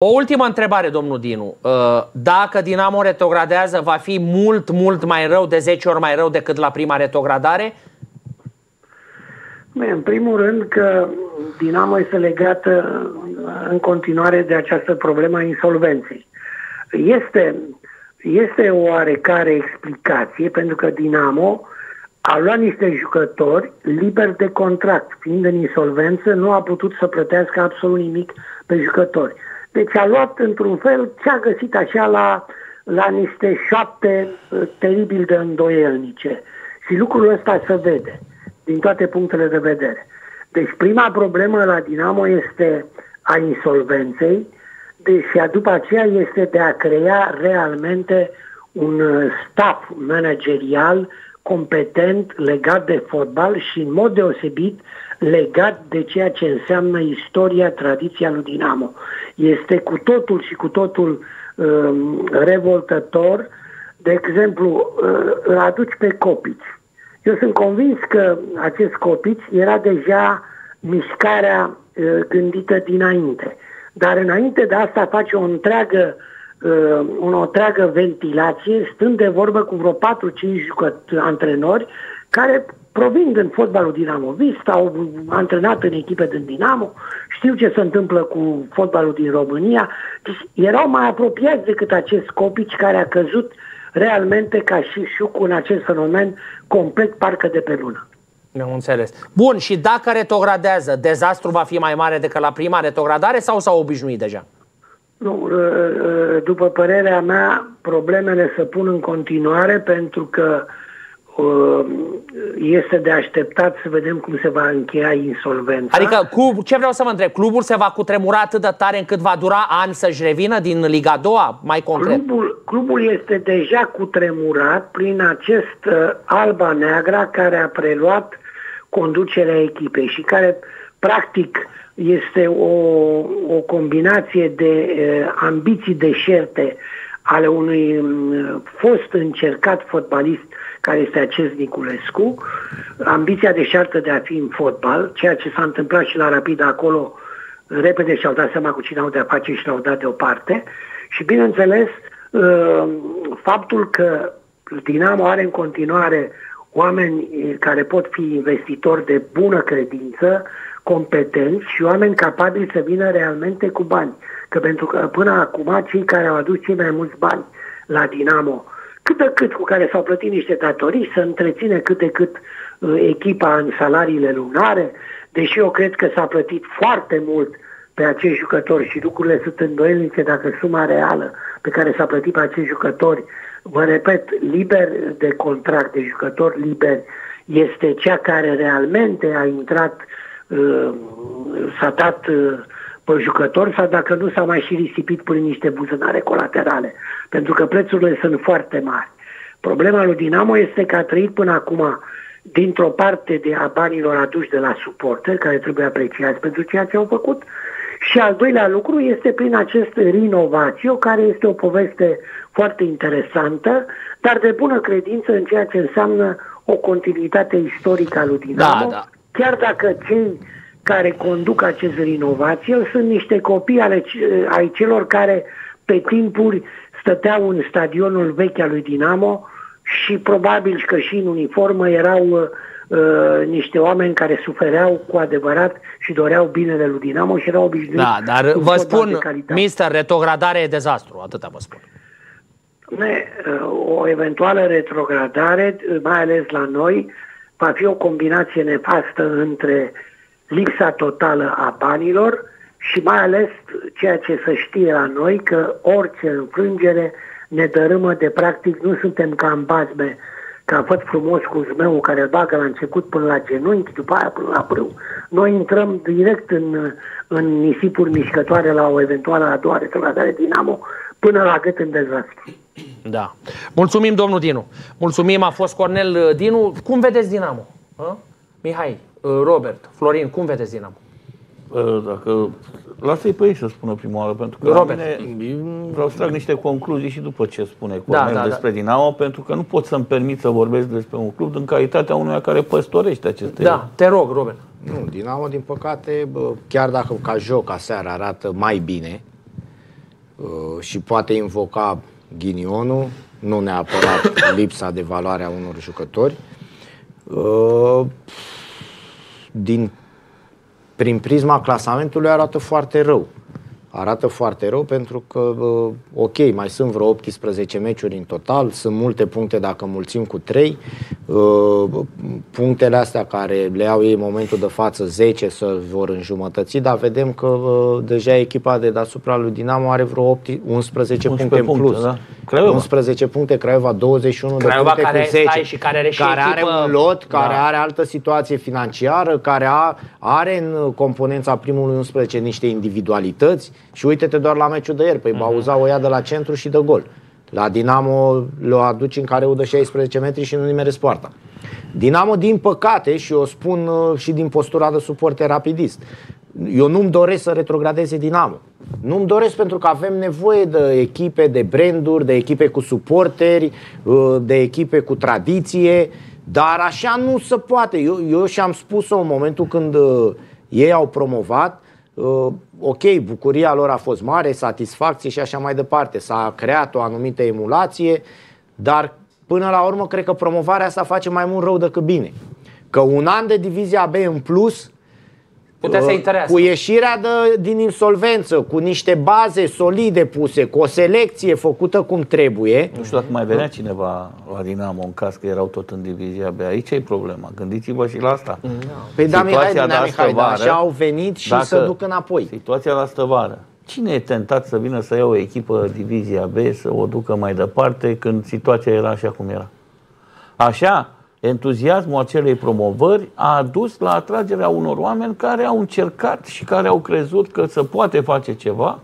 O ultimă întrebare, domnul Dinu. Uh, dacă Dinamo retrogradează, va fi mult, mult mai rău, de 10 ori mai rău decât la prima retrogradare? În primul rând că Dinamo este legată în continuare de această problemă a insolvenței. Este, este o oarecare explicație pentru că Dinamo a luat niște jucători liberi de contract, fiind în insolvență, nu a putut să plătească absolut nimic pe jucători. Deci a luat într-un fel ce a găsit așa la, la niște șapte uh, teribil de îndoielnice. Și lucrul ăsta se vede din toate punctele de vedere. Deci prima problemă la Dinamo este a insolvenței, deci după aceea este de a crea realmente un uh, staff managerial competent legat de fotbal și în mod deosebit legat de ceea ce înseamnă istoria, tradiția lui Dinamo. Este cu totul și cu totul um, revoltător, de exemplu, uh, îl aduci pe Copici. Eu sunt convins că acest Copici era deja mișcarea uh, gândită dinainte. Dar înainte de asta face o întreagă uh, o întreagă ventilație, stând de vorbă cu vreo 4-5 antrenori care provin din fotbalul Dinamo Vista, au antrenat în echipe din Dinamo, știu ce se întâmplă cu fotbalul din România, deci erau mai apropiați decât acest Copici care a căzut realmente ca și șucu în acest fenomen complet parcă de pe lună. Am înțeles. Bun, și dacă retrogradează, dezastru va fi mai mare decât la prima retrogradare sau s-au obișnuit deja? Nu, ă, ă, după părerea mea, problemele se pun în continuare pentru că ă, este de așteptat să vedem cum se va încheia insolvența. Adică, club, ce vreau să vă întreb, clubul se va cutremura atât de tare încât va dura ani să-și revină din Liga 2 mai concret? Clubul, clubul este deja cutremurat prin acest Alba Neagra care a preluat conducerea echipei și care, practic, este o, o combinație de uh, ambiții deșerte ale unui um, fost încercat fotbalist care este acest Niculescu, ambiția deșertă de a fi în fotbal, ceea ce s-a întâmplat și la Rapid acolo, repede și-au dat seama cu cine au de a face și l-au dat deoparte. Și bineînțeles, uh, faptul că Dinamo are în continuare oameni care pot fi investitori de bună credință, competenți și oameni capabili să vină realmente cu bani. Că pentru că până acum cei care au adus cei mai mulți bani la Dinamo, cât de cât cu care s-au plătit niște datorii, să întreține cât de cât uh, echipa în salariile lunare, deși eu cred că s-a plătit foarte mult pe acești jucători și lucrurile sunt îndoielnice dacă suma reală pe care s-a plătit pe acești jucători, vă repet, liber de contract, de jucători liberi, este cea care realmente a intrat Uh, s-a dat uh, pe jucător sau dacă nu s-a mai și risipit prin niște buzunare colaterale. Pentru că prețurile sunt foarte mari. Problema lui Dinamo este că a trăit până acum dintr-o parte de a banilor aduși de la suporteri, care trebuie apreciați pentru ceea ce au făcut, și al doilea lucru este prin acest rinovație, care este o poveste foarte interesantă, dar de bună credință în ceea ce înseamnă o continuitate istorică a lui Dinamo, da, da chiar dacă cei care conduc aceste inovații sunt niște copii ale, ai celor care pe timpuri stăteau în stadionul vechi al lui Dinamo și probabil că și în uniformă erau uh, niște oameni care sufereau cu adevărat și doreau binele lui Dinamo și erau obișnuiți. Da, dar vă spun, mister, retrogradare e dezastru, atâta vă spun. Ne, o eventuală retrogradare, mai ales la noi, va fi o combinație nefastă între lipsa totală a banilor și mai ales ceea ce să știe la noi că orice înfrângere ne dărâmă de practic, nu suntem ca în bazme, ca văd frumos cu zmeul care îl bagă la început până la genunchi, după aia până la brâu. Noi intrăm direct în, în nisipuri mișcătoare la o eventuală a doua retrogradare Dinamo până la gât în dezastru. Da. Mulțumim, domnul Dinu. Mulțumim, a fost Cornel uh, Dinu. Cum vedeți Dinamo? Ha? Mihai, uh, Robert, Florin, cum vedeți Dinamo? Uh, dacă lasă-i pe ei să spună prima oară, pentru că Robert. mine, vreau să trag niște concluzii și după ce spune da, Cornel da, da, despre da. Dinamo, pentru că nu pot să-mi permit să vorbesc despre un club în calitatea unuia care păstorește aceste... Da, te rog, Robert. Nu, Dinamo, din păcate, chiar dacă ca joc aseară arată mai bine, și poate invoca ghinionul, nu neapărat lipsa de valoare a unor jucători. Din, prin prisma clasamentului arată foarte rău arată foarte rău pentru că, uh, ok, mai sunt vreo 18 meciuri în total, sunt multe puncte dacă mulțim cu 3, uh, punctele astea care le au ei în momentul de față 10 să vor înjumătăți, dar vedem că uh, deja echipa de deasupra lui Dinamo are vreo 8, 11, 11 puncte în plus. Da. Craiova. 11 puncte, Craiova 21 Craiova de puncte care, cu 10. Stai, și care are, și care echipă, are un lot, da. care are altă situație financiară, care a, are în componența primului 11 niște individualități și uite-te doar la meciul de ieri, păi uh-huh. Bauza o ia de la centru și de gol. La Dinamo le aduci în care udă 16 metri și nu nimeresc poarta. Dinamo, din păcate, și o spun uh, și din postura de suporte rapidist, eu nu-mi doresc să retrogradeze Dinamo. Nu-mi doresc pentru că avem nevoie de echipe, de branduri, de echipe cu suporteri, uh, de echipe cu tradiție, dar așa nu se poate. Eu, eu și-am spus-o în momentul când uh, ei au promovat, uh, ok, bucuria lor a fost mare, satisfacție și așa mai departe. S-a creat o anumită emulație, dar până la urmă cred că promovarea asta face mai mult rău decât bine. Că un an de divizia B în plus Putea să intereseze. cu ieșirea de, din insolvență, cu niște baze solide puse, cu o selecție făcută cum trebuie. Nu știu dacă mai venea cineva la Dinamo în caz că erau tot în divizia B. Aici e problema. Gândiți-vă și la asta. No. Păi da, Mihai, Situația de da, astă Mihai, da, vară, așa au venit și dacă- să duc înapoi. Situația la astă vară. Cine e tentat să vină să ia o echipă divizia B, să o ducă mai departe când situația era așa cum era? Așa, entuziasmul acelei promovări a adus la atragerea unor oameni care au încercat și care au crezut că se poate face ceva.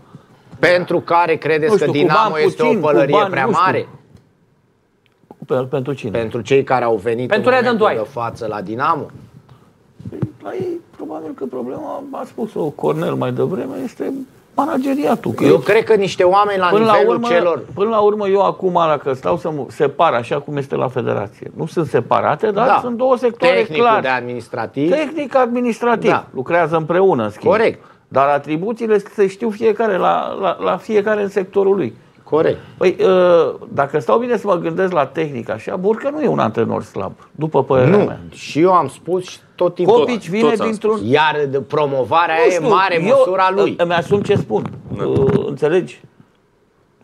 Pentru care credeți Nu știu, că cu Dinamo bani este puțini, o cu pălărie bani, prea nu știu. mare? Pe- Pentru cine? Pentru cei care au venit Pentru în Eden momentul Dwight. de față la Dinamo? La ei, probabil că problema, a spus-o Cornel mai devreme, este manageriatul. Că Eu cred că niște oameni la Până la, nivelul urmă, celor până la urmă, eu acum, dacă stau să mă separ așa cum este la federație, nu sunt separate, dar Da. sunt două sectoare tehnicul clare. de administrativ. Tehnic, administrativ. Da. Lucrează împreună, în schimb. Corect. Dar atribuțiile se știu fiecare la, la, la fiecare în sectorul lui. Corect. Păi, ă, dacă stau bine să mă gândesc la tehnic așa, Burcă nu e un antrenor slab, după părerea Nu, mea. și eu am spus și tot timpul. Copici vine toți am dintr-un... Iar de promovarea Nu aia e știu, mare eu măsura lui. Îmi asum ce spun. Uh, Înțelegi?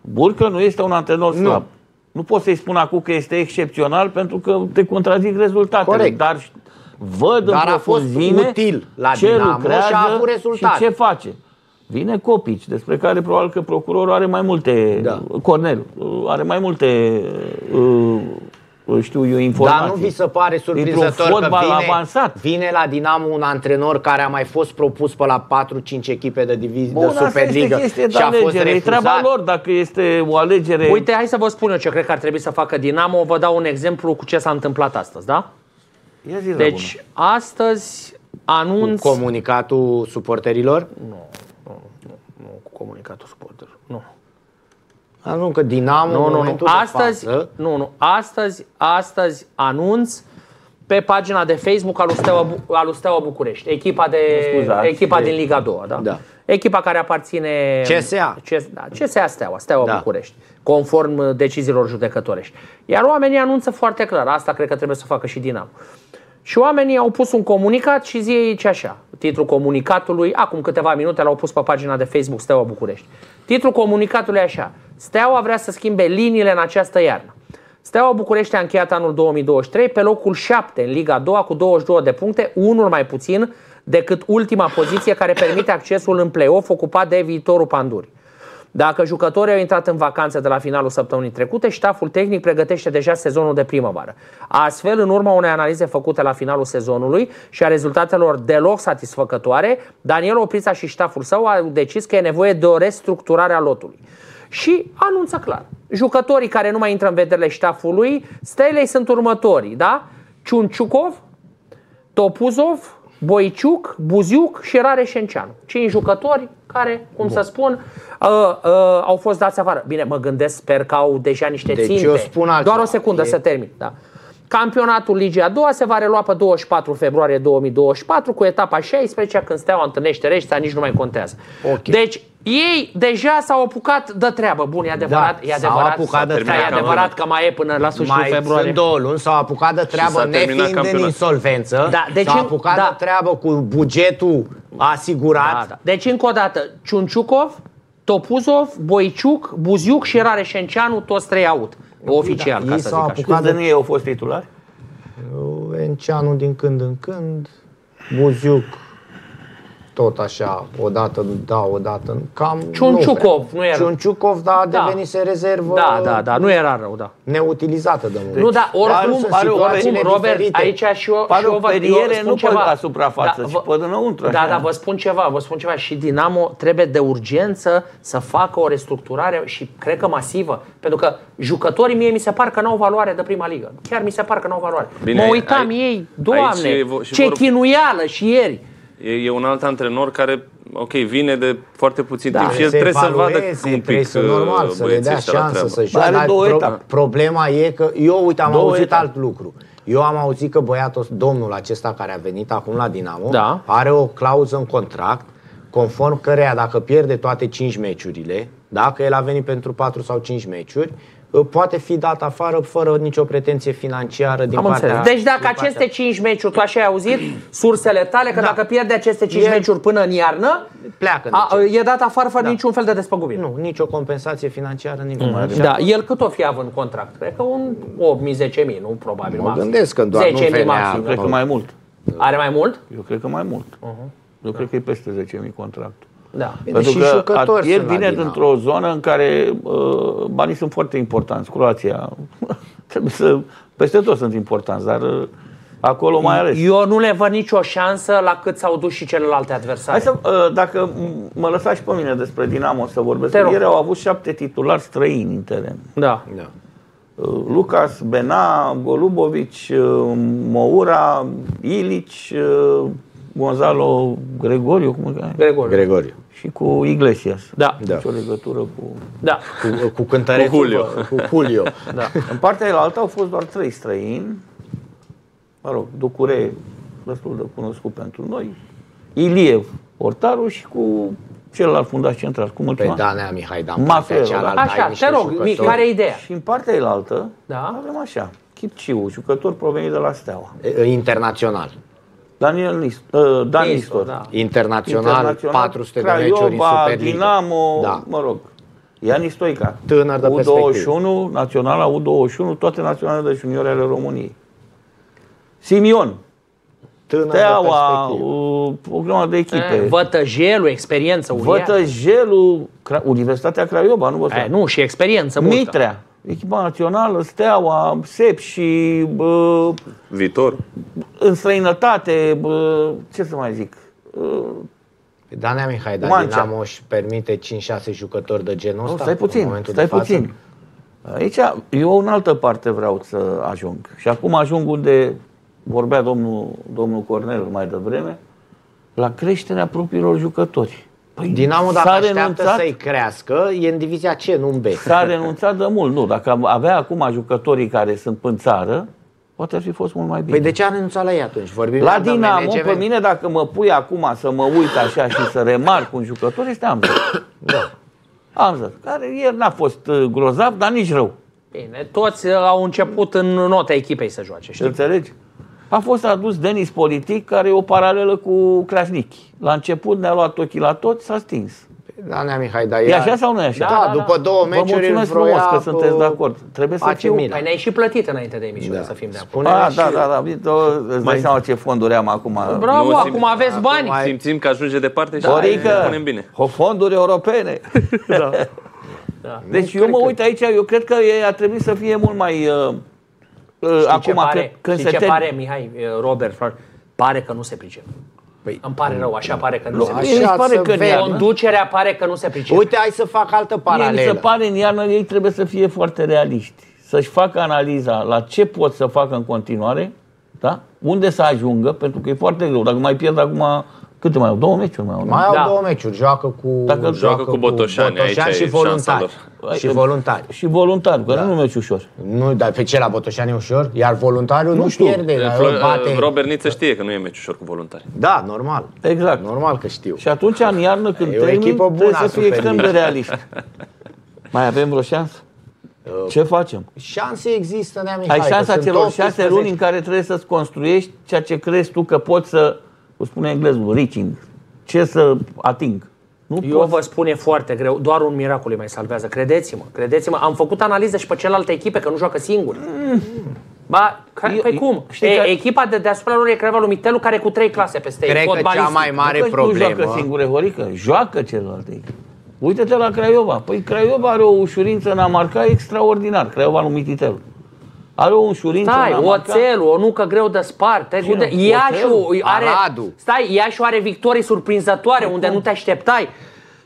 Burcă nu este un antrenor Nu. slab. Nu pot să-i spun acum că este excepțional pentru că te contrazic rezultatele. Corect. Dar văd Dar în a fost profunzime util la ce Dinamo lucrează și a avut rezultate. Și ce face. Vine Copici, despre care probabil că procurorul are mai multe, Da. Cornel, uh, are mai multe, uh, știu eu, informații. Dar nu vi se pare surprinzător Dintr-un că fotbal vine, avansat. vine la Dinamo un antrenor care a mai fost propus pe la 4-5 echipe de divizie Bun, de asta este Superliga chestie de și a fost alegere. E refuzat. treaba lor dacă este o alegere... Uite, hai să vă spun eu ce cred că ar trebui să facă Dinamo. Vă dau un exemplu cu ce s-a întâmplat astăzi, da? Ia zi la Deci, astăzi anunț... Comunicatul suporterilor? Nu, cu comunicatul suporterilor. Nu. A, nu, că Dinamo Nu, în nu, nu. momentul de Astăzi, față, nu, nu. Astăzi, astăzi anunț pe pagina de Facebook al lui Steaua, Bu- al lui Steaua București. Echipa, de, Mă scuzați, echipa de- din Liga 2, da? Da. Echipa care aparține... CSA. CS, da, CSA Steaua, Steaua Da. București, conform uh, deciziilor judecătorești. Iar oamenii anunță foarte clar, asta cred că trebuie să facă și Dinamo. Și oamenii au pus un comunicat și zi aici așa. Titlul comunicatului, acum câteva minute l-au pus pe pagina de Facebook Steaua București. Titlul comunicatului e așa. Steaua vrea să schimbe liniile în această iarnă. Steaua București a încheiat anul 2023 pe locul 7 în Liga 2 cu 22 de puncte, unul mai puțin decât ultima poziție care permite accesul în play-off ocupat de viitorul Panduri. Dacă jucătorii au intrat în vacanță de la finalul săptămânii trecute, ștaful tehnic pregătește deja sezonul de primăvară. Astfel, în urma unei analize făcute la finalul sezonului și a rezultatelor deloc satisfăcătoare, Daniel Oprița și ștaful său au decis că e nevoie de o restructurare a lotului. Și anunță clar. Jucătorii care nu mai intră în vederile ștafului, stelei sunt următorii, da? Ciunciucov, Topuzov, Boiciuc, Buziuc și Rare Șenceanu. Cinci jucători care, cum să spun, uh, uh, au fost dați afară. Bine, mă gândesc, sper că au deja niște Deci ținte. eu spun altceva. Doar o secundă E- să termin. Da. Campionatul Ligii a doua se va relua pe 24 februarie 2024 cu etapa 16 când Steaua întâlnește Reșița, nici nu mai contează. Ok. Deci ei deja s-au apucat de treabă. Bun, e adevărat, Da, e s-au adevărat, apucat de e treabă. adevărat că mai e până la sfârșitul Mai februarie. sunt două luni, s-au apucat de treabă s-a terminat nefiind în campionatul. insolvență, Da, deci s-au în- apucat da. de treabă cu bugetul asigurat. Da, da. Deci, încă o dată, Ciunciucov, Topuzov, Boiciuc, Buziuc și Rareșenceanu, toți trei aut. Oficial, Da, ca ei să s-au zic așa. apucat Câți de ei au fost titulari? Enceanu din când în când, Buziuc tot așa, odată da, odată cam Ciunciucov, nu, nu era. Ciunciucov, da, a Da. devenise rezervă Da, da, da, nu era rău, da. neutilizată de mult. Nu, da, oricum, sunt are situațiile oricum, Robert, diferite. aici și eu, Pare și eu o vă, eu periere spun nu pe ceva. la suprafață, ci vă- pe dinăuntru, Da, așa. da, vă spun ceva, vă spun ceva. Și Dinamo trebuie de urgență să facă o restructurare și cred că masivă. Pentru că jucătorii mie mi se par că n-au valoare de prima ligă. Chiar mi se par că n-au valoare. Bine, mă uitam ai- ei, doamne, aici e vo- și ce vor- chinuială și ieri. E, e un alt antrenor care, ok, vine de foarte puțin Da. timp și el se trebuie să vadă evalueze, un pic trebuie să, uh, normal, să le băieții dea ăștia la șansă treabă. să Dar joace. are Dar două pro- etape. problema e că eu, uite, am Două auzit etape. alt lucru. Eu am auzit că băiatul, domnul acesta care a venit acum la Dinamo, Da. are o clauză în contract conform căreia dacă pierde toate 5 meciurile, dacă el a venit pentru 4 sau 5 meciuri, poate fi dat afară fără nicio pretenție financiară din Am partea înțeles. Deci din dacă partea- aceste 5 meciuri, tu așa ai auzit, sursele tale, că Da. dacă pierde aceste 5 El- meciuri până în iarnă, pleacă a, de ce? e dat afară fără Da. niciun fel de despăgubire. Nu, nicio compensație financiară, nimic. Da, el cât o fi având contract? Cred că un 8.000, 10.000, nu? Probabil Mă maxim. gândesc că doar nu 10.000 venea maxim. Cred că mai mult. Are mai mult? Eu cred că mai mult. Eu cred că e peste 10.000 contractul. Da. Bine, Pentru și că jucători el sunt la vine Dinamo. dintr-o zonă în care uh, banii sunt foarte importanți. Croația, trebuie să, peste tot sunt importanți, dar uh, acolo mai ales. Eu nu le văd nicio șansă la cât s-au dus și celelalte adversare. Hai să, uh, dacă m- mă lăsați și pe mine despre Dinamo să vorbesc, Te rog. ieri au avut șapte titulari străini în teren. Da. Da. Uh, Lucas, Bena, Golubovic, uh, Moura, Ilici, uh, Gonzalo Gregoriu, cum îl cheamă? Gregor. Gregoriu. și cu Iglesias. Da. Da. Nicio legătură cu... Da. Cu, cu cântărețul, Cu Julio. Cu Julio. da. În partea altă au fost doar trei străini. Mă rog, Ducure, destul de cunoscut pentru noi. Iliev, portarul și cu celălalt fundaș central. Cum îl Pe chema? Danea Mihai Dan, Mafelo, partea cealaltă da. ai Așa, niște te rog, jucători. Mi, care e ideea? Și în partea altă Da. avem așa, Chipciu, jucător provenit de la Steaua. E, Internațional. Daniel Nist, uh, Dan Nistor, Nistor. da. Internațional, 400 de meciuri în Craiova, Superliga. Dinamo, Da. mă rog. Iani Stoica. Tânăr de U21, naționala U21, toate naționalele de juniori ale României. Simion, Tânăr de Steaua, perspectivă. uh, o grămadă de echipe. Eh, Vătăjelul, experiență uriașă. Vătăjelul, Cra- Universitatea Craiova, nu vă Eh, nu, și experiență multă. Mitrea, echipa națională, Steaua, SEP și uh, Viitor. În străinătate, uh, ce să mai zic, uh, Danea Mihai, dar Mancea. Dinamo își permite 5-6 jucători de genul Nu, ăsta? stai în puțin, momentul stai de față? puțin. Aici, eu în altă parte vreau să ajung. Și acum ajung unde vorbea domnul, domnul Cornel mai devreme, la creșterea propriilor jucători. Păi Dinamo dacă s-a așteaptă renunțat, să-i crească, e în divizia C, nu în B. s-a renunțat de mult. Nu, dacă avea acum jucătorii care sunt în țară, poate ar fi fost mult mai bine. Păi de ce a renunțat la ei atunci? Vorbim La de Dinamo, management. pe mine, dacă mă pui acum să mă uit așa și să remarc un jucător, este Amzăr. Da. Amzăr, care ieri n-a fost uh, grozav, dar nici rău. Bine, toți uh, au început în nota echipei să joace, știi? Înțelegi? A fost adus Denis Politic, care e o paralelă cu Krasniqi. La început ne-a luat ochii la toți, s-a stins. Danea Mihai, dar E ea- așa sau nu e așa? Da, Da, da, după da. două Vă meciuri îl mulțumesc vroia frumos că sunteți pe de acord. Trebuie să AC fiu... Milan. Păi ne-ai și plătit înainte de emisiune, Da. să fim de acord. Spune A, și- da, da, da. Tu îți dai seama ce fonduri am acum. Bravo, Nu, acum simt- aveți bani. Acum ai- Simțim că ajunge departe și Orică, ne punem bine. o fonduri europene. Da. Deci eu mă uit aici, eu cred că e, ar trebui să fie mult mai... Uh, uh, Știi acum, ce pare, când, când știi se ce termin- pare, Mihai, uh, Robert, frate? Pare că nu se pricep. Păi, Îmi pare rău, așa pare că nu se Mie pricep. mi se Așa pare să că în vezi. iarnă- Conducerea pare că nu se pricep. Uite, hai să fac altă Mie mi se paralelă. pare în iarnă ei trebuie să fie foarte realiști. Să-și facă analiza la ce pot să facă în continuare, da? unde să ajungă, pentru că e foarte greu. Dacă mai pierd acum Câte mai au? Două meciuri mai au? Mai au da. două meciuri. Joacă cu, Dacă joacă, joacă cu Botoșani, cu Botoșani și voluntari. Și voluntari. Și voluntari, că da. nu meci ușor. Nu, dar pe ce la Botoșani e ușor? Iar voluntariul nu, nu știu. pierde. Flo- bate... Robert Niță știe că nu e meci ușor cu voluntari. Da, normal. Exact. Normal că știu. Și atunci, în iarnă, când termin, trebuie să fii extrem de realist. mai avem vreo șansă? Uh, Ce facem? Șanse există, Nea Mihai. Ai șansa celor șase luni în care trebuie să-ți construiești ceea ce crezi tu că poți să, o spune englezul, reaching, ce să ating. Nu Eu poți... vă spun, e foarte greu. Doar un miracol îi mai salvează. Credeți-mă, credeți-mă. Am făcut analiză și pe celelalte echipe, că nu joacă singur. Mm. Ba, pe păi cum? Știi e, că... Echipa de deasupra lor e Craiova lui Mitelu, care cu trei clase peste Cred ei. că cea mai mare nu problemă... Nu joacă singure, Horică. Joacă celelalte echipe. Uite-te la Craiova. Păi Craiova are o ușurință în a marca extraordinar. Craiova lui Mititelu. Are o ușurință Stai, oțelul, o nucă greu de spart. Iașu are, Aradu. Stai, Iașu are victorii surprinzătoare unde nu te așteptai.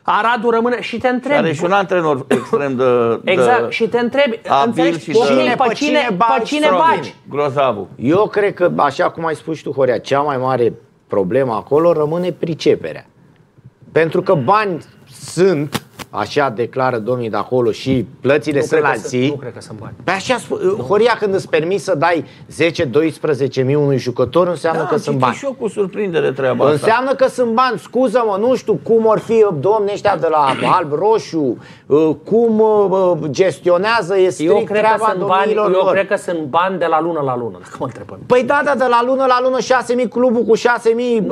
Aradul rămâne și te întrebi. Are și un antrenor extrem de, Exact, de și te întrebi, înțelegi, și de, cine, pe cine, pe cine bagi? Grozavu. Eu cred că, așa cum ai spus tu, Horea, cea mai mare problemă acolo rămâne priceperea. Pentru că bani sunt, Așa declară domnii de acolo și plățile nu sunt la zi. Nu cred că sunt bani. Pe așa spune, Horia, când îți permis să dai 10-12 mii unui jucător, înseamnă da, că sunt bani. și eu cu surprindere treaba Înseamnă asta. că sunt bani. Scuză-mă, nu știu cum or fi domnii ăștia de la alb-roșu, uh, cum uh, gestionează, e strict eu cred treaba că sunt bani, Eu lor. cred că sunt bani de la lună la lună, dacă mă întrebăm. Păi da, da, de la lună la lună 6.000 clubul cu 6.000,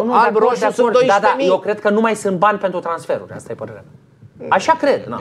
alb-roșu sunt 12.000. Da, da, eu cred că nu mai sunt bani pentru transferuri, asta e părerea mea. Așa cred. Na.